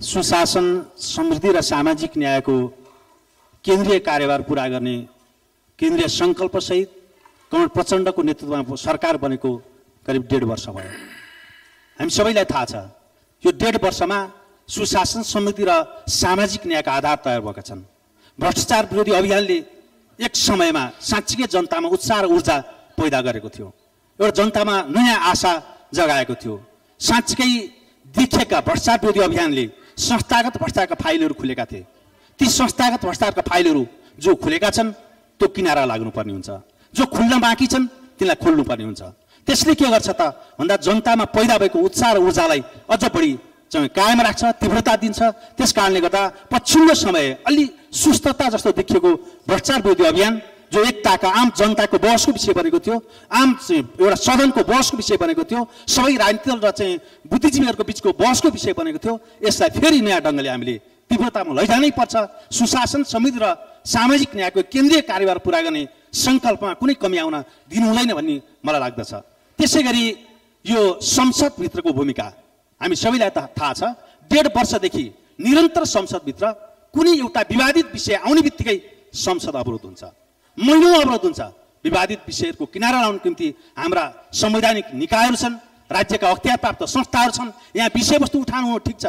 सुशासन समृद्धि र सामाजिक न्यायको केन्द्रीय कार्यभार पुरा गर्ने केन्द्रीय सङ्कल्पसहित कमल प्रचण्डको नेतृत्वमा सरकार बनेको करिब डेढ वर्ष भयो। हामी सबैलाई थाहा छ यो डेढ वर्षमा सुशासन समृद्धि र सामाजिक न्यायका आधार तयार भएका छन्। भ्रष्टाचार विरोधी अभियानले एक समयमा साँच्चीकै जनतामा उत्साह र ऊर्जा पैदा गरेको थियो। एउटा जनतामा नयाँ आशा जगाएको थियो। साँच्चीकै देखिएका भ्रष्टाचार विरोधी अभियानले संस्थागत भ्रष्टाचारका फाइलहरू खुलेका थिए। ती संस्थागत भ्रष्टाचारका फाइलहरू जो खुलेका छन् त्यो किनारा लाग्नुपर्ने हुन्छ। जो खुल्न बाँकी छन् तिनलाई खोल्नुपर्ने हुन्छ। त्यसले के गर्छ त? भन्दा जनतामा पैदा भएको उत्साह र ऊर्जालाई अझ बढी चाहिँ कायम राख्छ तीव्रता दिन्छ। त्यस कारणले गर्दा पछिल्लो समय अलि सुस्तता जस्तो देखिएको भ्रष्टाचार विरोधी अभियान जो एकताका आम जनताको बहसको विषय बनेको थियो आम एउटा सदनको बहसको विषय बनेको थियो सबै राजनीतिक र चाहिँ बुद्धिजीवीहरूको बिचको बहसको विषय बनेको थियो यसलाई फेरि नयाँ ढङ्गले हामीले तीव्रतामा लैजानै पर्छ। सुशासन समृद्धि र सामाजिक न्यायको केन्द्रीय कार्यभार पुरा गर्ने सङ्कल्पमा कुनै कमी आउन दिनु हुँदैन भन्ने मलाई लाग्दछ। त्यसै गरी यो संसदभित्रको भूमिका हामी सबैलाई त थाहा छ डेढ वर्षदेखि निरन्तर संसदभित्र कुनै एउटा विवादित विषय आउने बित्तिकै संसद अवरोध हुन्छ। महिनौ अवरोध हुन्छ विवादित विषयहरूको किनारा लाउनुको निम्ति हाम्रा संवैधानिक निकायहरू छन् राज्यका अख्तियार प्राप्त संस्थाहरू छन् यहाँ विषयवस्तु उठाउनु ठिक छ।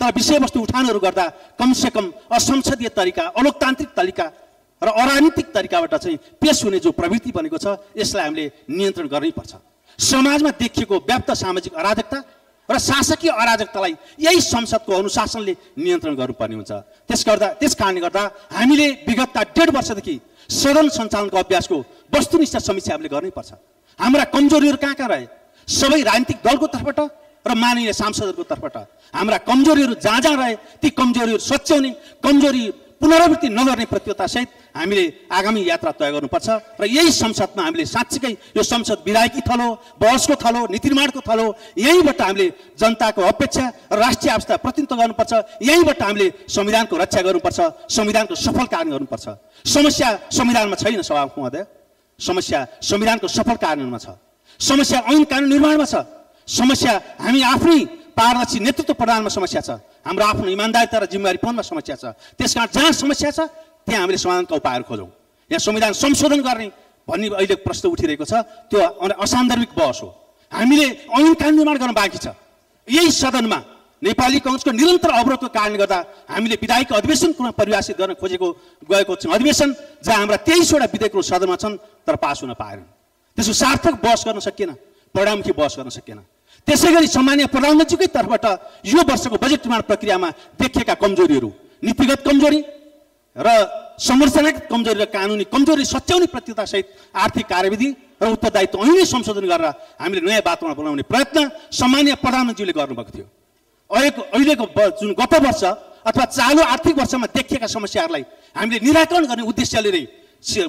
तर विषयवस्तु उठानहरू गर्दा कमसेकम असंसदीय तरिका अलोकतान्त्रिक तरिका र अराजनीतिक तरिकाबाट चाहिँ पेस हुने जो प्रवृत्ति बनेको छ यसलाई हामीले नियन्त्रण गर्नै पर्छ समाजमा देखिएको व्याप्त सामाजिक अराजकता र शासकीय अराजकतालाई यही संसदको अनुशासनले नियन्त्रण गर्नुपर्ने हुन्छ। त्यस गर्दा त्यस कारणले गर्दा हामीले विगतका डेढ वर्षदेखि सदन सञ्चालनको अभ्यासको वस्तुनिष्ठ समीक्षा हामीले गर्नैपर्छ। हाम्रा कमजोरीहरू कहाँ कहाँ रहे? सबै राजनीतिक दलको तर्फबाट र माननीय सांसदहरूको तर्फबाट। हाम्रा कमजोरीहरू जहाँ जहाँ रहे ती कमजोरीहरू सच्याउने कमजोरी पुनरावृत्ति नगर्ने प्रतिबद्धतासहित हामीले आगामी यात्रा तय गर्नुपर्छ र यही संसदमा हामीले साँच्चीकै यो संसद विधायकी थलो बहसको थलो नीति निर्माणको थलो यहीँबाट हामीले जनताको अपेक्षा र राष्ट्रिय अवस्था प्रतिनिधित्व गर्नुपर्छ यहीँबाट हामीले संविधानको रक्षा गर्नुपर्छ संविधानको सफल कार्य गर्नुपर्छ। समस्या संविधानमा छैन सभामुख महोदय। समस्या संविधानको सफल कार्यान्वयनमा छ। समस्या ऐन कानुन निर्माणमा छ। समस्या हामी आफ्नै पारदर्शी नेतृत्व प्रदानमा समस्या छ। हाम्रो आफ्नो इमान्दारिता र जिम्मेवारीपनमा समस्या छ। त्यस कारण जहाँ समस्या छ त्यहाँ हामीले समाधानका उपायहरू खोजौँ। यहाँ संविधान संशोधन गर्ने भन्ने अहिले प्रश्न उठिरहेको छ त्यो असान्दर्भिक बहस हो। हामीले ऐन कानुन निर्माण गर्न बाँकी छ। यही सदनमा नेपाली कङ्ग्रेसको निरन्तर अवरोधको कारणले गर्दा हामीले विधायक अधिवेशन कुन परिभाषित गर्न खोजेको गएको छौँ अधिवेशन जहाँ हाम्रा तेइसवटा विधेयकहरू सदनमा छन् तर पास हुन पाएनन्। त्यसको सार्थक बहस गर्न सकिएन परिणाममुखी बहस गर्न सकिएन। त्यसै गरी सामान्य प्रधानमन्त्रीकै तर्फबाट यो वर्षको बजेट निर्माण प्रक्रियामा देखिएका कमजोरीहरू नीतिगत कमजोरी र संरचनागत कमजोरी र कानुनी कमजोरी सच्याउने प्रतियोगितासहित आर्थिक कार्यविधि र उत्तरदायित्व अहिले संशोधन गरेर हामीले नयाँ वातावरण बनाउने प्रयत्न सामान्य प्रधानमन्त्रीले गर्नुभएको थियो। अहिलेको अहिलेको जुन गत वर्ष अथवा चालु आर्थिक वर्षमा देखिएका समस्याहरूलाई हामीले निराकरण गर्ने उद्देश्यले नै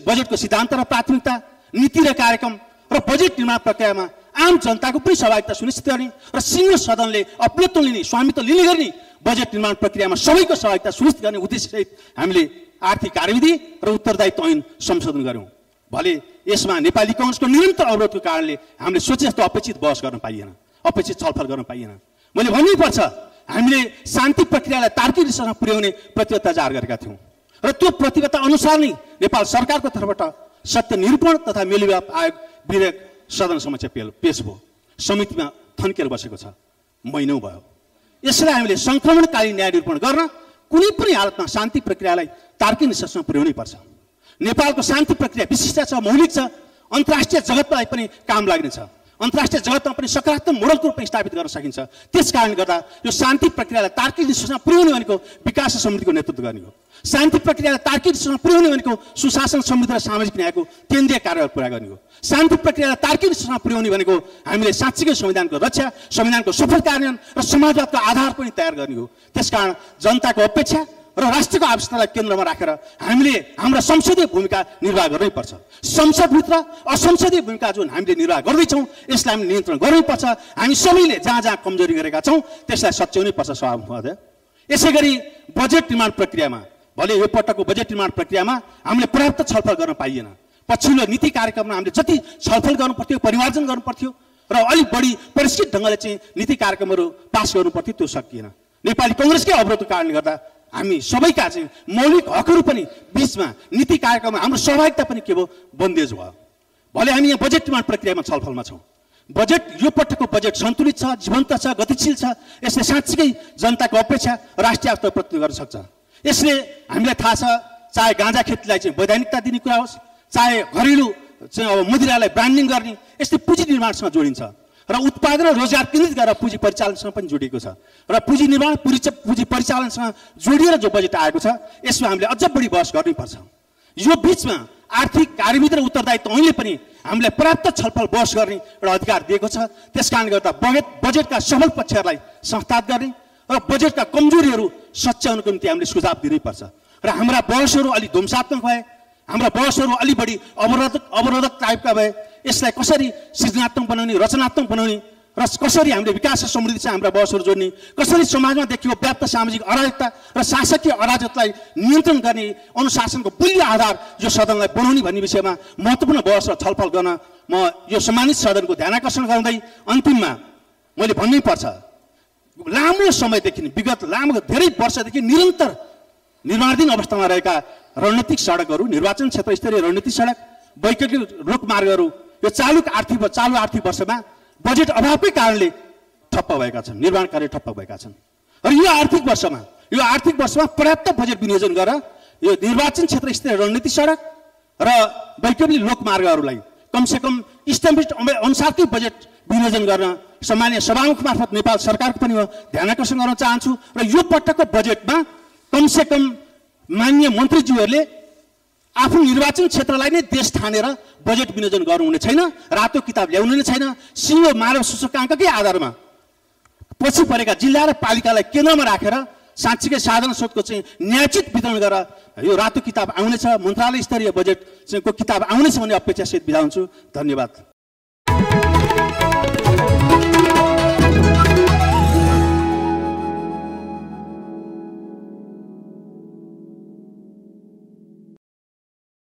बजेटको सिद्धान्त र प्राथमिकता नीति र कार्यक्रम र बजेट निर्माण प्रक्रियामा आम जनताको पनि सहभागिता सुनिश्चित गर्ने र सिङ्गो सदनले अपलोत्व लिने स्वामित्व लिने गर्ने बजेट निर्माण प्रक्रियामा सबैको सहभागिता सुनिश्चित गर्ने उद्देश्यसहित हामीले आर्थिक कार्यविधि र उत्तरदायित्व ऐन संशोधन गऱ्यौँ। भले यसमा नेपाली कङ्ग्रेसको निरन्तर अवरोधको कारणले हामीले सोचे जस्तो अपेक्षित बहस गर्न पाइएन अपेक्षित छलफल गर्न पाइएन। मैले भन्नैपर्छ हामीले शान्ति प्रक्रियालाई तार्किक दिशामा पुर्याउने प्रतिबद्धता जाहेर गरेका थियौँ र त्यो प्रतिबद्धता अनुसार नै नेपाल सरकारको तर्फबाट सत्य निरूपण तथा मेलुवाप आयोग विधेयक सदन समक्ष पेश भयो समितिमा थन्केर बसेको छ। महिनौ भयो। यसलाई हामीले सङ्क्रमणकालीन न्याय निरूपण गर्न कुनै पनि हालतमा शान्ति प्रक्रियालाई तार्किक निष्कर्षमा पुर्याउनै पर्छ। नेपालको शान्ति प्रक्रिया विशिष्ट छ मौलिक छ। अन्तर्राष्ट्रिय जगतलाई पनि काम लाग्नेछ। अन्तर्राष्ट्रिय जगतमा पनि सकारात्मक मोडलको रूपमा स्थापित गर्न सकिन्छ। त्यस कारणले गर्दा यो शान्ति प्रक्रियालाई तार्किक निष्कर्षमा पुर्याउने भनेको विकास र समृद्धिको नेतृत्व गर्ने हो। शान्ति प्रक्रियालाई तार्किक दिशामा पुर्याउने भनेको सुशासन समृद्धि र सामाजिक न्यायको केन्द्रीय कार्यहरू पुरा गर्ने हो। शान्ति प्रक्रियालाई तार्किक दिशामा पुर्याउने भनेको हामीले साँच्चीकै संविधानको रक्षा संविधानको सफल कार्यान्वयन र समाजवादको आधार पनि तयार गर्ने हो। त्यसकारण जनताको अपेक्षा र राष्ट्रको आवश्यकतालाई केन्द्रमा राखेर हामीले हाम्रा संसदीय भूमिका निर्वाह गर्नैपर्छ। संसदभित्र असंसदीय भूमिका जुन हामीले निर्वाह गर्दैछौँ यसलाई हामी नियन्त्रण गर्नैपर्छ। हामी सबैले जहाँ जहाँ कमजोरी गरेका छौँ त्यसलाई सच्याउनै पर्छ सभामुख महोदय। यसै गरी बजेट निर्माण प्रक्रियामा भले यो पटकको बजेट निर्माण प्रक्रियामा हामीले पर्याप्त छलफल गर्न पाइएन। पछिल्लो नीति कार्यक्रममा हामीले जति छलफल गर्नु पर्थ्यो परिमार्जन गर्नु पर्थ्यो र अलिक बढी परिष्कृत ढङ्गले चाहिँ नीति कार्यक्रमहरू पास गर्नु पर्थ्यो त्यो सकिएन। नेपाली कङ्ग्रेसकै अवरोधको कारणले गर्दा हामी सबैका चाहिँ मौलिक हकहरू पनि बिचमा नीति कार्यक्रममा हाम्रो सहभागिता पनि के भयो? बन्देज भयो। भले हामी यहाँ बजेट निर्माण प्रक्रियामा छलफलमा छौँ। बजेट यो पटकको बजेट सन्तुलित छ जीवन्त छ गतिशील छ यसले साँच्चीकै जनताको अपेक्षा राष्ट्रिय आवश्यकता प्रति गर्न सक्छ। यसले हामीलाई थाहा छ चाहे गाँजा खेतीलाई चाहिँ वैधानिकता दिने कुरा होस् चाहे घरेलु चाहिँ अब मदिरालाई ब्रान्डिङ गर्ने यस्तै पुँजी निर्माणसँग जोडिन्छ। र उत्पादन र रोजगार केन्द्रित गरेर पुँजी परिचालनसँग पनि जोडिएको छ। र पुँजी निर्माण पुँजी पुँजी परिचालनसँग जोडिएर जो बजेट आएको छ यसमा हामीले अझ बढी बहस गर्नुपर्छ। यो बिचमा आर्थिक कार्यविधि र उत्तरदायित्व ऐनले पनि हामीलाई पर्याप्त छलफल बहस गर्ने एउटा अधिकार दिएको छ। त्यस कारणले गर्दा बजेट बजेटका सफल पक्षहरूलाई संस्थात गर्ने र बजेटका कमजोरीहरू सच्याउनको निम्ति हामीले सुझाव दिनैपर्छ। र हाम्रा बहसहरू अलिक ध्वंसात्मक भए हाम्रा बहसहरू अलि बढी अवरोधक अवरोधक टाइपका भए यसलाई कसरी सृजनात्मक बनाउने रचनात्मक बनाउने र कसरी हामीले विकास र समृद्धि चाहिँ हाम्रा बहसहरू जोड्ने कसरी समाजमा देखिएको व्याप्त सामाजिक अराजकता र शासकीय अराजकतालाई नियन्त्रण गर्ने अनुशासनको बलियो आधार यो सदनलाई बनाउने भन्ने विषयमा महत्त्वपूर्ण बहस र छलफल गर्न म यो सम्मानित सदनको ध्यान आकर्षण गराउँदै अन्तिममा मैले भन्नै पर्छ लामो समयदेखि विगत लामो धेरै वर्षदेखि निरन्तर निर्माणाधीन अवस्थामा रहेका रणनीतिक सडकहरू निर्वाचन क्षेत्र स्तरीय रणनीतिक सडक वैकल्पिक रोकमार्गहरू यो चालु आर्थिक चालु आर्थिक वर्षमा बजेट अभावकै कारणले ठप्प भएका छन् निर्माण कार्य ठप्प भएका छन्। र यो आर्थिक वर्षमा यो आर्थिक वर्षमा पर्याप्त बजेट विनियोजन गरेर यो निर्वाचन क्षेत्र स्तरीय रणनीतिक सडक र वैकल्पिक लोकमार्गहरूलाई कमसेकम इस्टाब्लिस अनुसारकै बजेट विनियोजन गर्न सामान्य सभामुख मार्फत नेपाल सरकारको पनि म ध्यान आकर्षण गर्न चाहन्छु र यो पटकको बजेटमा कमसेकम मान्य मन्त्रीज्यूहरूले आफ्नो निर्वाचन क्षेत्रलाई नै देश ठानेर बजेट विनियोजन गर्नुहुने छैन रातो किताब ल्याउनु नै छैन सिङ्गो मानव सूचकाङ्ककै आधारमा पछि परेका जिल्ला र पालिकालाई केन्द्रमा राखेर साँच्चीकै साधन स्रोतको चाहिँ न्यायचित वितरण गरेर यो रातो किताब आउनेछ मन्त्रालय स्तरीय बजेट चाहिँ को किताब आउनेछ भन्ने अपेक्षासहित बिदा हुन्छु। धन्यवाद।